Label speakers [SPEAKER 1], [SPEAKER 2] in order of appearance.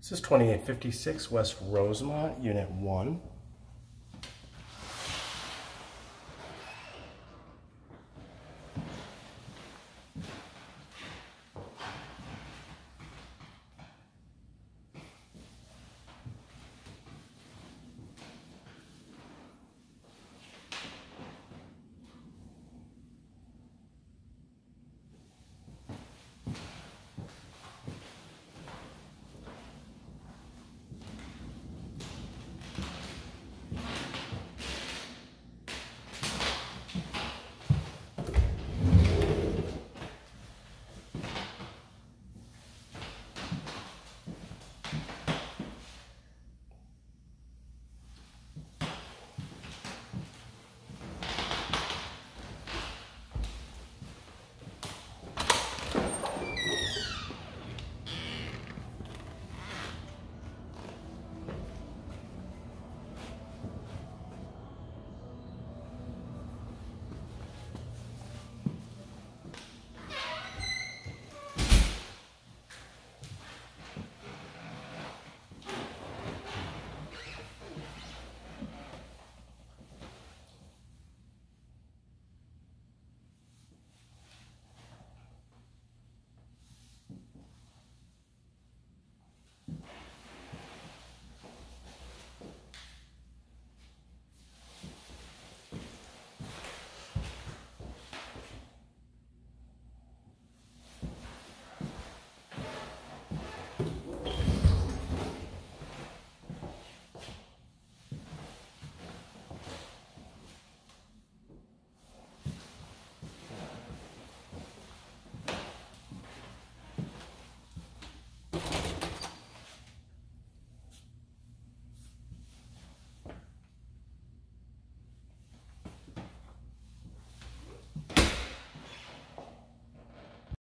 [SPEAKER 1] This is 2856 West Rosemont, Unit 1.